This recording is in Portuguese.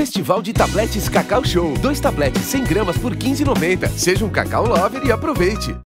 Festival de Tabletes Cacau Show. Dois tabletes 100 gramas por 15,90. Seja um Cacau Lover e aproveite.